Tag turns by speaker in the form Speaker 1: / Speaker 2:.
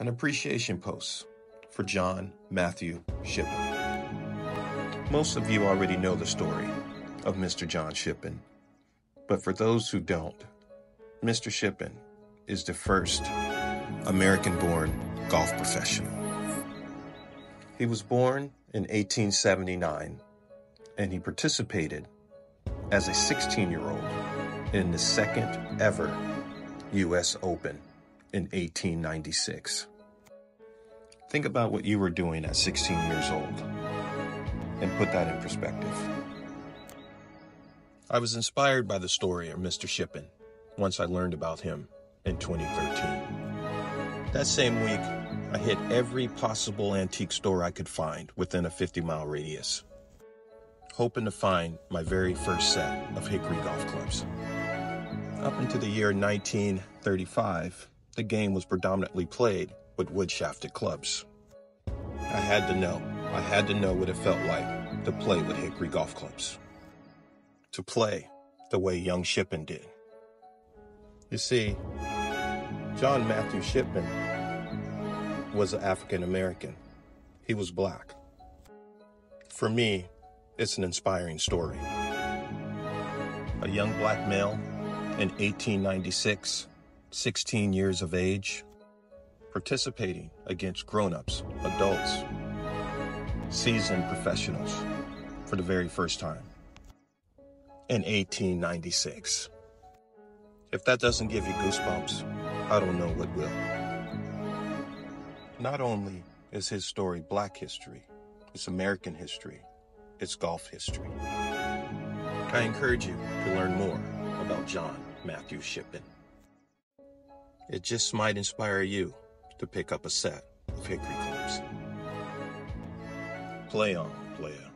Speaker 1: an appreciation post for John Matthew Shippen. Most of you already know the story of Mr. John Shippen, but for those who don't, Mr. Shippen is the first American born golf professional. He was born in 1879 and he participated as a 16 year old in the second ever U.S. Open in 1896. Think about what you were doing at 16 years old and put that in perspective. I was inspired by the story of Mr. Shippen once I learned about him in 2013. That same week, I hit every possible antique store I could find within a 50 mile radius, hoping to find my very first set of hickory golf clubs. Up until the year 1935, the game was predominantly played with wood shafted clubs. I had to know, I had to know what it felt like to play with hickory golf clubs. To play the way young Shippen did. You see, John Matthew Shippen was an African American. He was black. For me, it's an inspiring story. A young black male in 1896, 16 years of age, participating against grown-ups, adults, seasoned professionals for the very first time in 1896. If that doesn't give you goosebumps, I don't know what will. Not only is his story black history, it's American history, it's golf history. I encourage you to learn more about John Matthew Shippen. It just might inspire you to pick up a set of hickory clubs. Play on, player.